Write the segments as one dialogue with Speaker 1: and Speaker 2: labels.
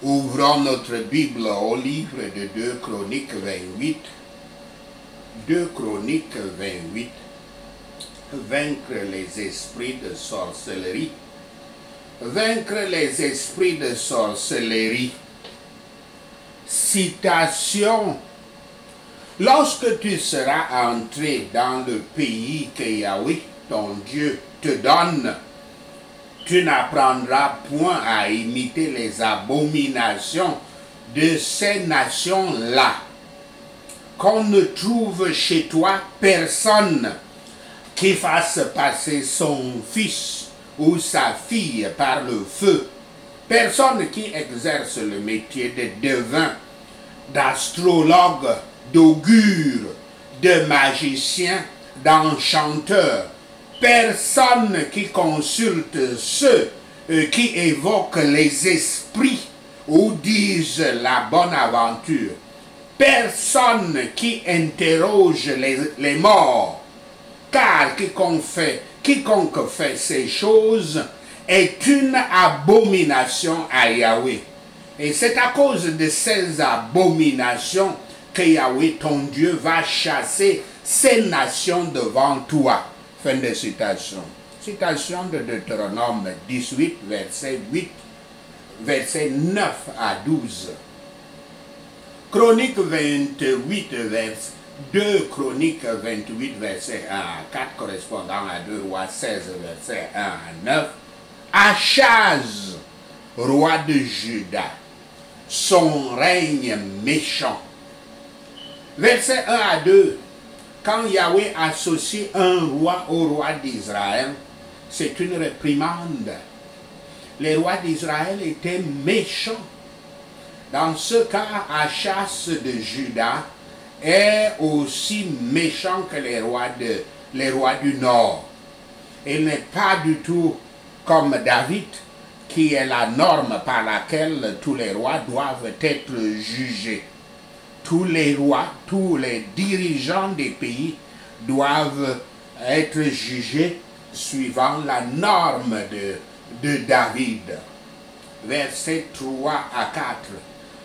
Speaker 1: Ouvrons notre Bible au livre de 2 Chroniques 28. 2 Chroniques 28. Vaincre les esprits de sorcellerie. Vaincre les esprits de sorcellerie. Citation. Lorsque tu seras entré dans le pays que Yahweh, ton Dieu, te donne, tu n'apprendras point à imiter les abominations de ces nations-là. Qu'on ne trouve chez toi personne qui fasse passer son fils ou sa fille par le feu. Personne qui exerce le métier de devin, d'astrologue, d'augure, de magicien, d'enchanteur, personne qui consulte ceux euh, qui évoquent les esprits ou disent la bonne aventure, personne qui interroge les, morts, car quiconque fait ces choses est une abomination à Yahweh. Et c'est à cause de ces abominations que Yahweh, ton Dieu, va chasser ces nations devant toi. Fin de citation. Citation de Deutéronome 18, verset 8, verset 9 à 12. Chronique 28, verset 2 Chroniques 28, verset 1 à 4, correspondant à 2 Rois 16, verset 1 à 9. Achaz, roi de Juda, son règne méchant. Verset 1 à 2 quand Yahweh associe un roi au roi d'Israël, c'est une réprimande. Les rois d'Israël étaient méchants. Dans ce cas, Achas de Juda est aussi méchant que les rois, de, les rois du Nord. Il n'est pas du tout comme David, qui est la norme par laquelle tous les rois doivent être jugés tous les rois, tous les dirigeants des pays doivent être jugés suivant la norme de, David. Verset 3 à 4.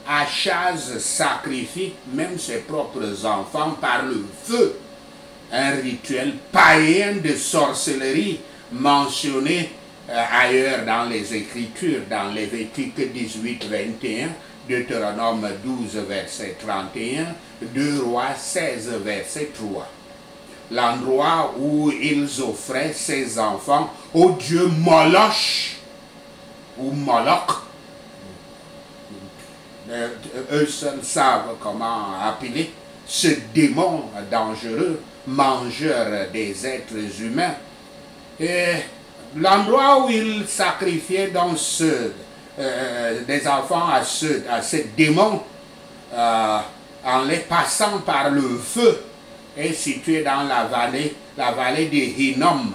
Speaker 1: Achaz sacrifie même ses propres enfants par le feu, un rituel païen de sorcellerie mentionné euh, ailleurs dans les Écritures, dans Lévitique 18-21, Deutéronome 12, verset 31, 2 Rois 16, verset 3. L'endroit où ils offraient ses enfants au dieu Moloch ou Moloch. Euh, eux seuls savent comment appeler ce démon dangereux, mangeur des êtres humains. Et l'endroit où ils sacrifiaient dans ce euh, des enfants à ce, à ces démons euh, en les passant par le feu est situé dans la vallée, la vallée de Hinnom,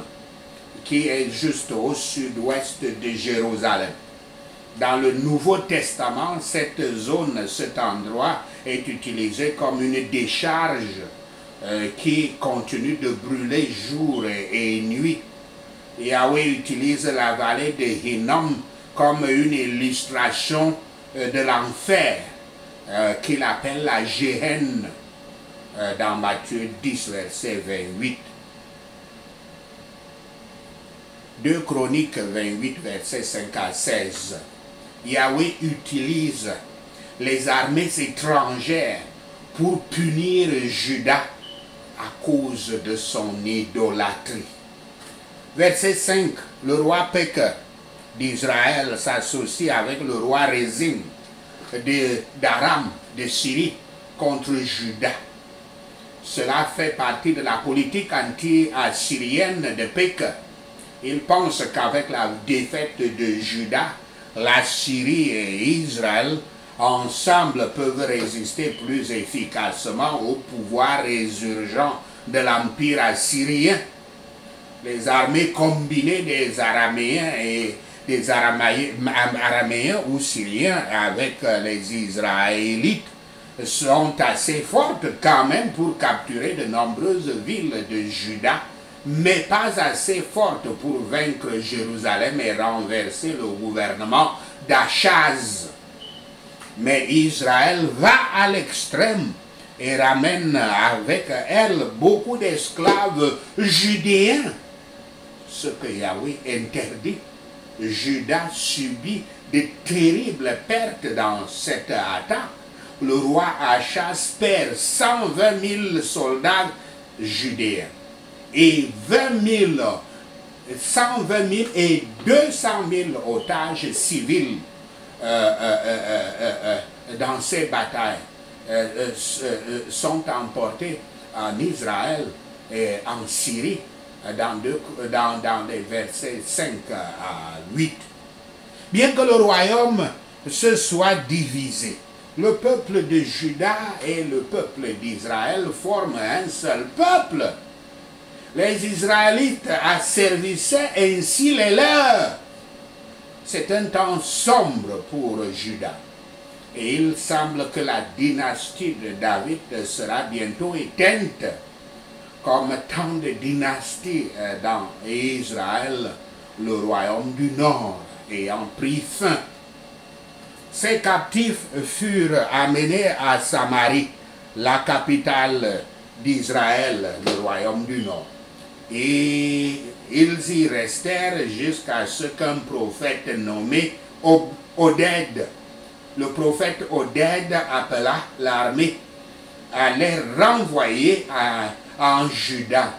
Speaker 1: qui est juste au sud-ouest de Jérusalem. Dans le Nouveau Testament, cette zone, cet endroit est utilisé comme une décharge euh, qui continue de brûler jour et, et nuit. Yahweh utilise la vallée de Hinnom comme une illustration euh, de l'enfer euh, qu'il appelle la Géhenne euh, dans Matthieu 10, verset 28. 2 Chroniques 28, verset 5 à 16. Yahweh utilise les armées étrangères pour punir Judas à cause de son idolâtrie. Verset 5. Le roi Pécœur d'Israël s'associe avec le roi Rézim d'Aram, de, Syrie, contre Juda. Cela fait partie de la politique anti-assyrienne de Pékin. Il pense qu'avec la défaite de Juda, la Syrie et Israël ensemble peuvent résister plus efficacement au pouvoir résurgent de l'empire assyrien. Les armées combinées des Araméens et des Araméens ou Syriens avec euh, les Israélites sont assez fortes quand même pour capturer de nombreuses villes de Juda, mais pas assez fortes pour vaincre Jérusalem et renverser le gouvernement d'Achaz. Mais Israël va à l'extrême et ramène avec elle beaucoup d'esclaves judéens, ce que Yahweh interdit. Judas subit de terribles pertes dans cette attaque. Le roi Achaz perd 120 000 soldats judéens et 20 000, 120 000 et 200 000 otages civils euh, euh, euh, dans ces batailles sont emportés en Israël et en Syrie dans, dans, dans les versets 5 à 8. Bien que le royaume se soit divisé, le peuple de Juda et le peuple d'Israël forment un seul peuple. Les Israélites asservissaient ainsi les leurs. C'est un temps sombre pour Juda. Et il semble que la dynastie de David sera bientôt éteinte, comme tant de dynasties euh, dans Israël, le royaume du Nord ayant pris fin. Ces captifs furent amenés à Samarie, la capitale d'Israël, le royaume du Nord. Et ils y restèrent jusqu'à ce qu'un prophète nommé Oded, le prophète Oded appela l'armée à les renvoyer en Juda.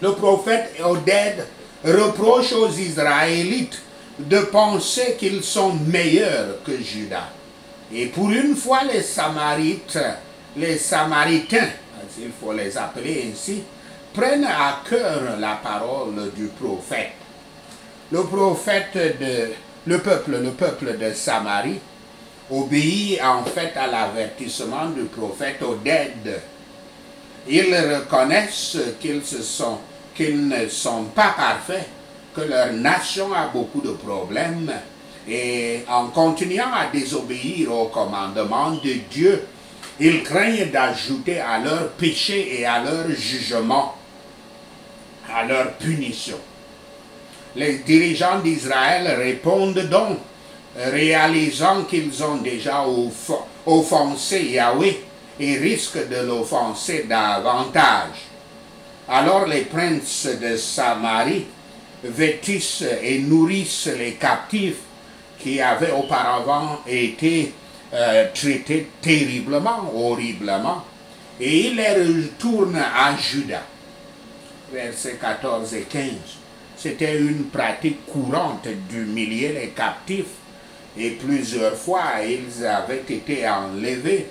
Speaker 1: Le prophète Oded reproche aux Israélites de penser qu'ils sont meilleurs que Judas. Et pour une fois, les Samarites, les Samaritains, il faut les appeler ainsi, prennent à cœur la parole du prophète. Le prophète le peuple, le peuple de Samarie, obéit en fait à l'avertissement du prophète Oded. Ils reconnaissent qu'ils ne sont pas parfaits, que leur nation a beaucoup de problèmes et en continuant à désobéir au commandement de Dieu, ils craignent d'ajouter à leur péché et à leur jugement, à leur punition. Les dirigeants d'Israël répondent donc, réalisant qu'ils ont déjà offensé Yahweh et risquent de l'offenser davantage. Alors les princes de Samarie vêtissent et nourrissent les captifs qui avaient auparavant été euh, traités terriblement, horriblement, et ils les retournent à Juda. Versets 14 et 15. C'était une pratique courante d'humilier les captifs, et plusieurs fois ils avaient été enlevés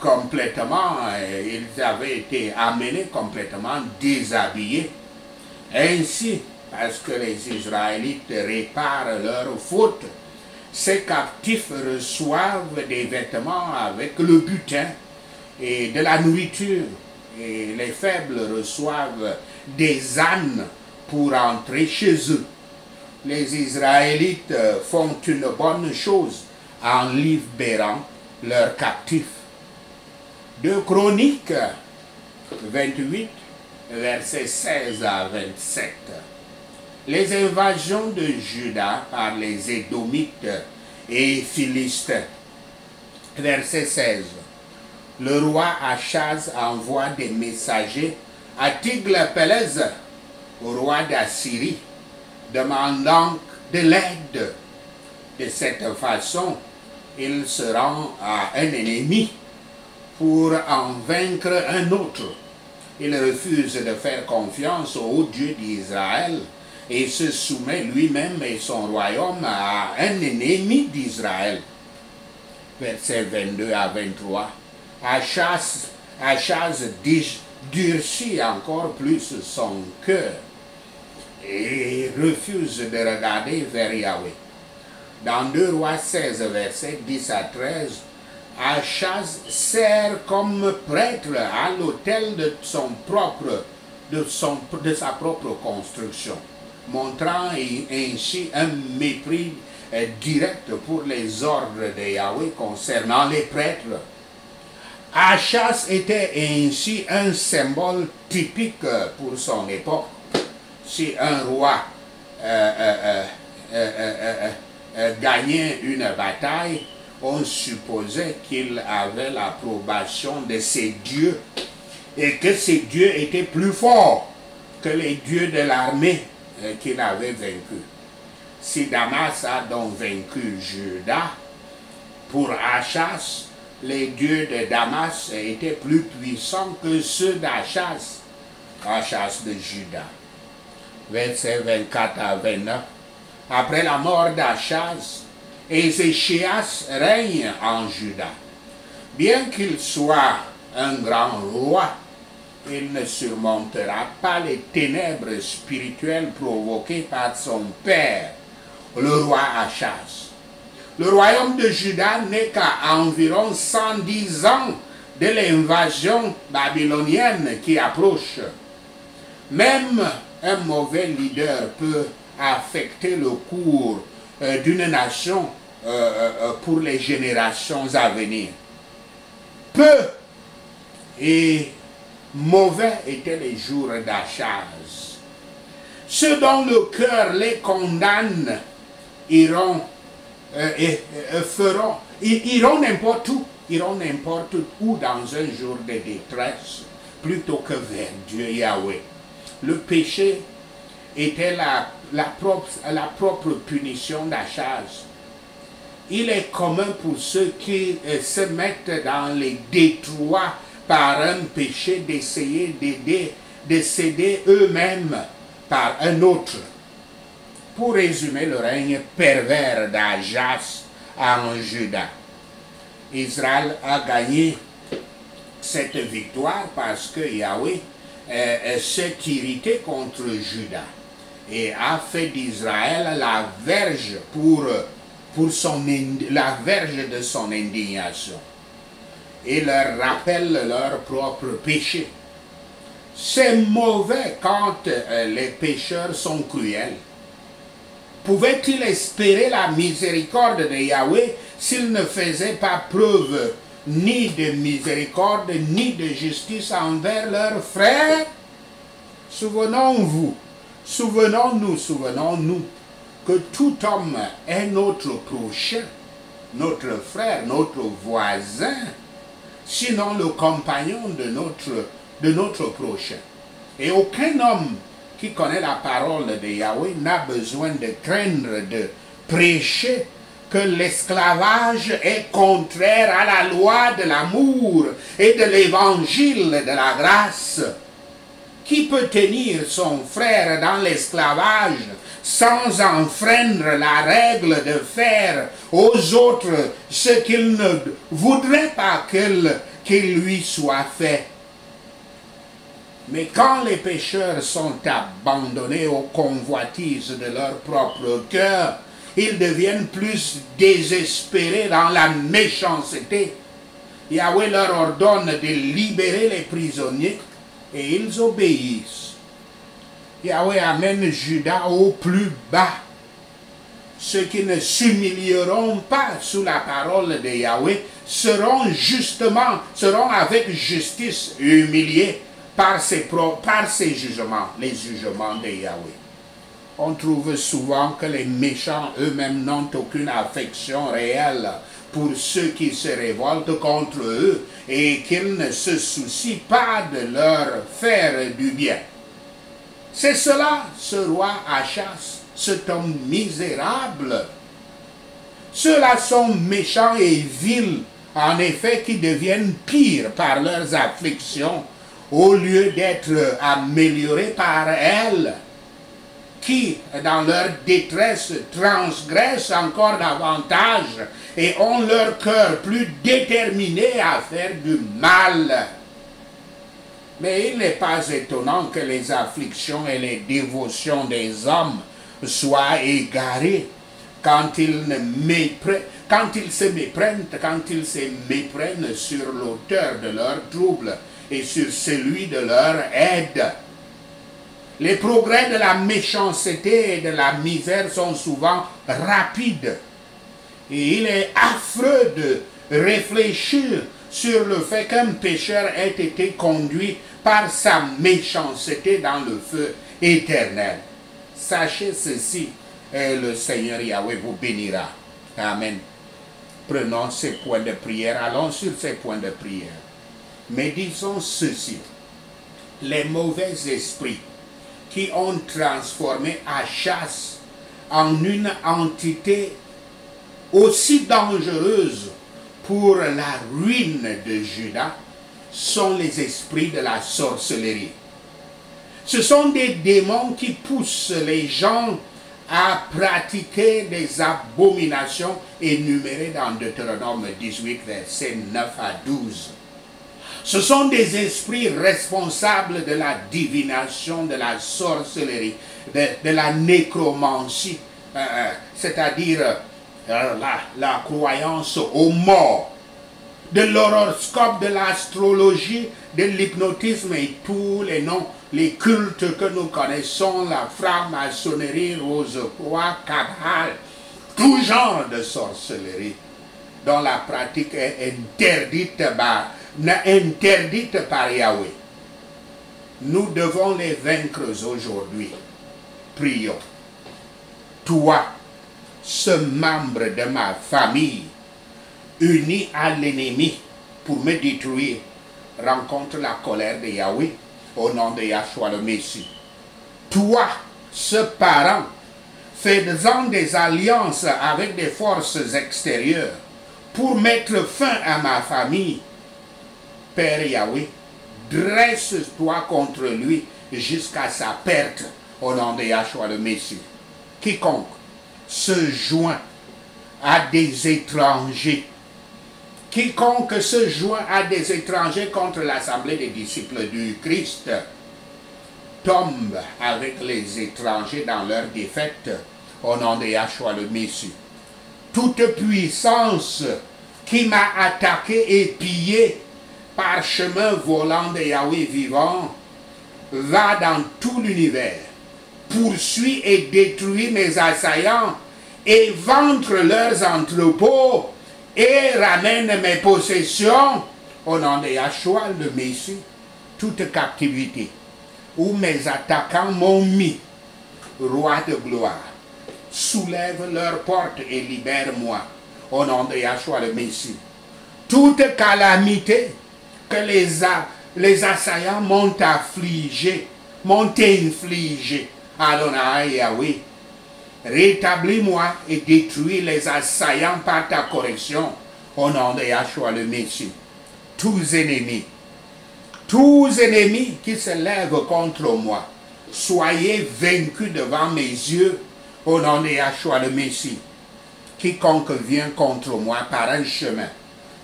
Speaker 1: complètement, euh, ils avaient été amenés complètement déshabillés ainsi, parce que les Israélites réparent leurs fautes, ces captifs reçoivent des vêtements avec le butin et de la nourriture. Et les faibles reçoivent des ânes pour entrer chez eux. Les Israélites font une bonne chose en libérant leurs captifs. De Chroniques 28, versets 16 à 27. Les invasions de Juda par les Édomites et Philistins. Verset 16. Le roi Achaz envoie des messagers à Tiglath-Pileser, au roi d'Assyrie, demandant de l'aide. De cette façon, il se rend à un ennemi pour en vaincre un autre il refuse de faire confiance au Dieu d'Israël et se soumet lui-même et son royaume à un ennemi d'Israël. Verset 22 à 23. Achaz, Achaz durcit encore plus son cœur et refuse de regarder vers Yahweh. Dans 2 Rois 16, versets 10 à 13, Achaz sert comme prêtre à l'autel de son propre, de, son, de sa propre construction, montrant ainsi un mépris euh, direct pour les ordres de Yahweh concernant les prêtres. Achaz était ainsi un symbole typique pour son époque. Si un roi euh, euh, gagnait une bataille, on supposait qu'il avait l'approbation de ses dieux et que ces dieux étaient plus forts que les dieux de l'armée euh, qu'il avait vaincu. Si Damas a donc vaincu Judas, pour Achas, les dieux de Damas étaient plus puissants que ceux d'Achas, Achas de Judas. Verset 24 à 29. Après la mort d'Achaz, Ézéchias règne en Juda. Bien qu'il soit un grand roi, il ne surmontera pas les ténèbres spirituelles provoquées par son père, le roi Achaz. Le royaume de Juda n'est qu'à environ 110 ans de l'invasion babylonienne qui approche. Même un mauvais leader peut affecter le cours euh, d'une nation euh, euh, pour les générations à venir. Peu et mauvais étaient les jours d'Achaz. Ceux dont le cœur les condamne iront et, feront, iront n'importe où, iront n'importe où dans un jour de détresse, plutôt que vers Dieu Yahweh. Le péché était la, la, propre, la propre punition d'Achaz. Il est commun pour ceux qui euh, se mettent dans les détroits par un péché d'essayer d'aider, de céder eux-mêmes par un autre. Pour résumer le règne pervers d'Ajas en Juda, Israël a gagné cette victoire parce que Yahweh euh, euh, s'est irrité contre Judas et a fait d'Israël la verge pour, pour son, la verge de son indignation et leur rappelle leur propre péché. C'est mauvais quand euh, les pécheurs sont cruels. Pouvait-il espérer la miséricorde de Yahweh s'il ne faisait pas preuve ni de miséricorde, ni de justice envers leurs frères? Souvenons-vous Souvenons-nous, souvenons-nous que tout homme est notre prochain, notre frère, notre voisin, sinon le compagnon de notre, de notre prochain. Et aucun homme qui connaît la parole de Yahweh n'a besoin de craindre de prêcher que l'esclavage est contraire à la loi de l'amour et de l'évangile de la grâce. Qui peut tenir son frère dans l'esclavage sans enfreindre la règle de faire aux autres ce qu'il ne voudrait pas qu'il lui soit fait? Mais quand les pécheurs sont abandonnés aux convoitises de leur propre cœur, ils deviennent plus désespérés dans la méchanceté. Yahweh leur ordonne de libérer les prisonniers et ils obéissent. Yahweh amène Judas au plus bas. Ceux qui ne s'humilieront pas sous la parole de Yahweh seront justement, seront avec justice humiliés par ses, par ses jugements, les jugements de Yahweh. On trouve souvent que les méchants eux-mêmes n'ont aucune affection réelle pour ceux qui se révoltent contre eux et qu'ils ne se soucient pas de leur faire du bien. C'est cela, ce roi Achas, cet homme misérable. Ceux-là sont méchants et vils, en effet, qui deviennent pires par leurs afflictions, au lieu d'être améliorés par elles qui, dans leur détresse, transgressent encore davantage et ont leur cœur plus déterminé à faire du mal. Mais il n'est pas étonnant que les afflictions et les dévotions des hommes soient égarées quand ils, se méprennent, quand ils se méprennent sur l'auteur de leur trouble et sur celui de leur aide. Les progrès de la méchanceté et de la misère sont souvent rapides. Et il est affreux de réfléchir sur le fait qu'un pécheur ait été conduit par sa méchanceté dans le feu éternel. Sachez ceci, et le Seigneur Yahweh vous bénira. Amen. Prenons ces points de prière, allons sur ces points de prière. Mais disons ceci, les mauvais esprits qui ont transformé à chasse en une entité aussi dangereuse pour la ruine de Judas sont les esprits de la sorcellerie. Ce sont des démons qui poussent les gens à pratiquer des abominations énumérées dans Deutéronome 18, versets 9 à 12. Ce sont des esprits responsables de la divination, de la sorcellerie, de, la nécromancie, euh, c'est-à-dire euh, la, croyance aux morts, de l'horoscope, de l'astrologie, de l'hypnotisme et tous les noms, les cultes que nous connaissons, la franc-maçonnerie, rose-croix, cabale, tout genre de sorcellerie dont la pratique est interdite par, interdite par Yahweh. Nous devons les vaincre aujourd'hui. Prions. Toi, ce membre de ma famille, uni à l'ennemi pour me détruire, rencontre la colère de Yahweh au nom de Yahshua le Messie. Toi, ce parent, faisant des alliances avec des forces extérieures pour mettre fin à ma famille, Père Yahweh, dresse-toi contre lui jusqu'à sa perte. Au nom de Yahshua le Messie. Quiconque se joint à des étrangers, quiconque se joint à des étrangers contre l'assemblée des disciples du Christ, tombe avec les étrangers dans leur défaite. Au nom de Yahshua le Messie. Toute puissance qui m'a attaqué et pillé par chemin volant de Yahweh vivant, va dans tout l'univers, poursuit et détruit mes assaillants et ventre leurs entrepôts et ramène mes possessions au nom de Yahshua le Messie, toute captivité où mes attaquants m'ont mis, roi de gloire soulève leurs portes et libère-moi. Au nom de Yahshua le Messie. Toute calamité que les, assaillants m'ont affligé, m'ont infligé. Adonai Yahweh, rétablis-moi et détruis les assaillants par ta correction. Au nom de Yahshua le Messie. Tous ennemis, tous ennemis qui se lèvent contre moi, soyez vaincus devant mes yeux au nom de Yahshua le Messie, quiconque vient contre moi par un chemin,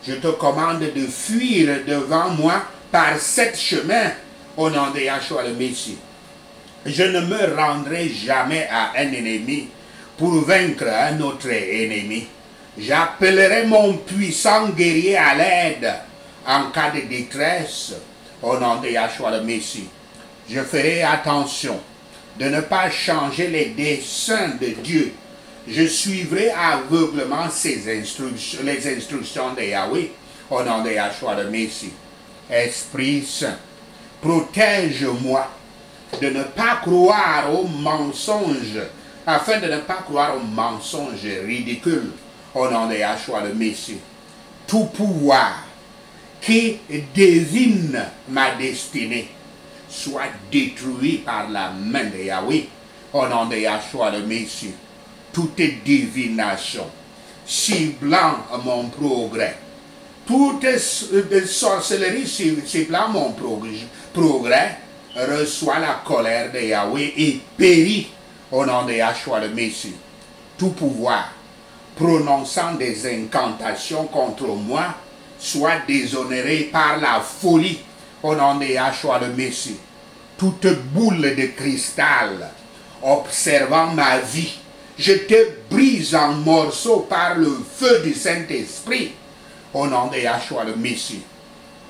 Speaker 1: je te commande de fuir devant moi par sept chemins au nom de Yahshua le Messie. Je ne me rendrai jamais à un ennemi pour vaincre un autre ennemi. J'appellerai mon puissant guerrier à l'aide en cas de détresse au nom de Yahshua le Messie. Je ferai attention de ne pas changer les desseins de Dieu. Je suivrai aveuglement les instructions de Yahweh au nom de Yahshua de Messie. Esprit Saint, protège-moi de ne pas croire aux mensonges, afin de ne pas croire aux mensonges ridicules au nom de Yahshua de Messie. Tout pouvoir qui devine ma destinée soit détruit par la main de Yahweh au nom de Yahshua le Messie. Toute divination. Ciblant mon progrès, toute sorcellerie ciblant mon progrès, reçoit la colère de Yahweh et périt au nom de Yahshua le Messie. Tout pouvoir prononçant des incantations contre moi soit déshonoré par la folie au nom de Yahshua le Messie, toute boule de cristal observant ma vie, je te brise en morceaux par le feu du Saint-Esprit au nom de Yahshua le Messie.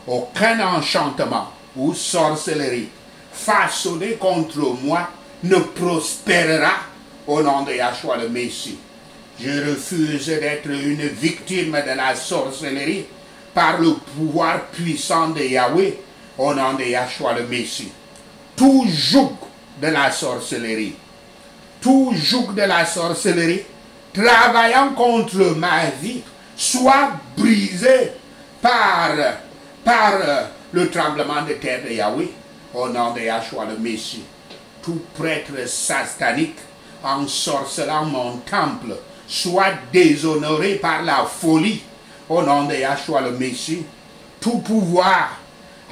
Speaker 1: Aucun enchantement ou sorcellerie façonné contre moi ne prospérera au nom de Yahshua le Messie. Je refuse d'être une victime de la sorcellerie par le pouvoir puissant de Yahweh au nom de Yahshua le Messie. Tout de la sorcellerie, tout joug de la sorcellerie, travaillant contre ma vie, soit brisé par, par euh, le tremblement de terre de Yahweh, au nom de Yahshua le Messie. Tout prêtre satanique ensorcelant mon temple, soit déshonoré par la folie, au nom de Yahshua le Messie. Tout pouvoir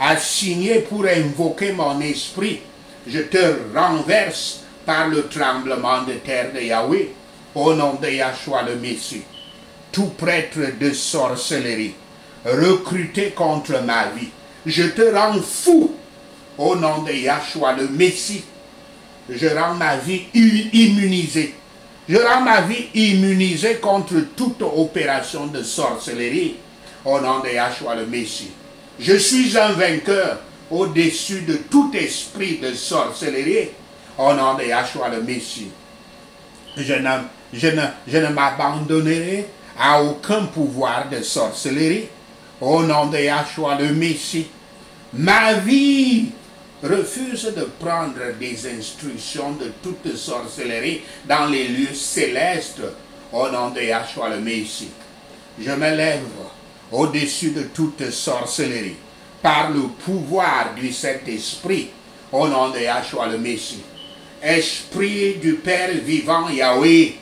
Speaker 1: assigné pour invoquer mon esprit, je te renverse par le tremblement de terre de Yahweh, au nom de Yahshua le Messie. Tout prêtre de sorcellerie, recruté contre ma vie, je te rends fou, au nom de Yahshua le Messie. Je rends ma vie immunisée. Je rends ma vie immunisée contre toute opération de sorcellerie, au nom de Yahshua le Messie. Je suis un vainqueur au-dessus de tout esprit de sorcellerie, au nom de Yahshua le Messie. Je ne, je ne, je ne m'abandonnerai à aucun pouvoir de sorcellerie, au nom de Yahshua le Messie. Ma vie refuse de prendre des instructions de toute sorcellerie dans les lieux célestes, au nom de Yahshua le Messie. Je me lève au-dessus de toute sorcellerie par le pouvoir du Saint-Esprit, au nom de Yahshua le Messie. Esprit du Père vivant Yahweh,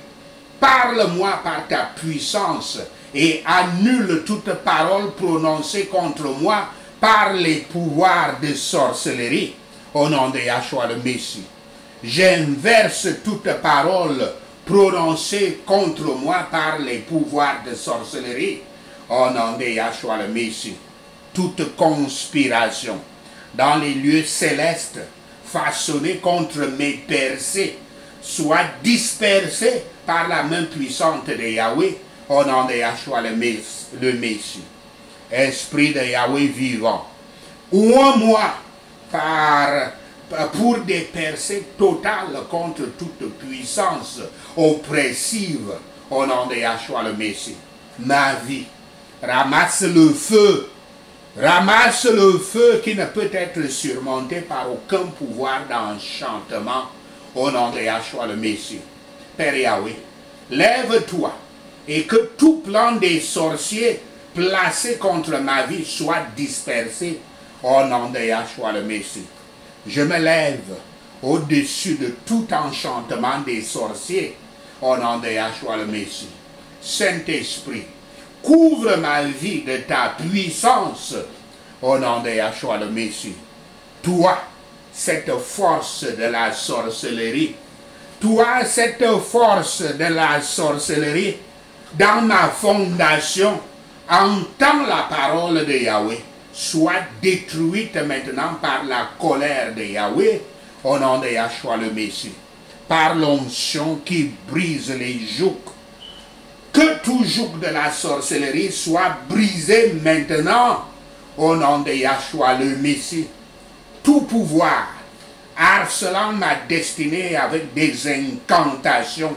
Speaker 1: parle-moi par ta puissance et annule toute parole prononcée contre moi par les pouvoirs de sorcellerie, au nom de Yahshua le Messie. J'inverse toute parole prononcée contre moi par les pouvoirs de sorcellerie, au nom de Yahshua le Messie. Toute conspiration dans les lieux célestes façonnée contre mes percées soit dispersée par la main puissante de Yahweh, au nom de Yahshua le Messie. Esprit de Yahweh vivant, ou en moi pour des percées totales contre toute puissance oppressive. Au nom de Yahshua le Messie. Ma vie, ramasse le feu, ramasse le feu qui ne peut être surmonté par aucun pouvoir d'enchantement au nom de Yahshua le Messie. Père Yahweh, lève-toi et que tout plan des sorciers placé contre ma vie soit dispersé au nom de Yahshua le Messie. Je me lève au-dessus de tout enchantement des sorciers au nom de Yahshua le Messie. Saint-Esprit, couvre ma vie de ta puissance au nom de Yahshua le Messie. Toi, cette force de la sorcellerie, toi, cette force de la sorcellerie, dans ma fondation, entends la parole de Yahweh, soit détruite maintenant par la colère de Yahweh, au nom de Yahshua le Messie, par l'onction qui brise les jougs. Que tout de la sorcellerie soit brisé maintenant, au nom de Yahshua le Messie. Tout pouvoir harcelant ma destinée avec des incantations,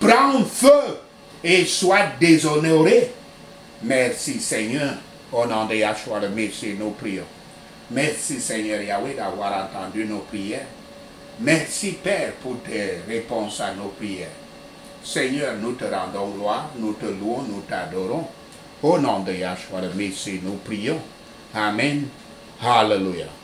Speaker 1: prends feu et soit déshonoré Merci Seigneur, au nom de Yahshua le Messie, nous prions. Merci Seigneur Yahweh d'avoir entendu nos prières. Merci Père pour tes réponses à nos prières. Seigneur, nous te rendons gloire, nous te louons, nous t'adorons. Au nom de Yahshua le Messie, nous prions. Amen. Hallelujah.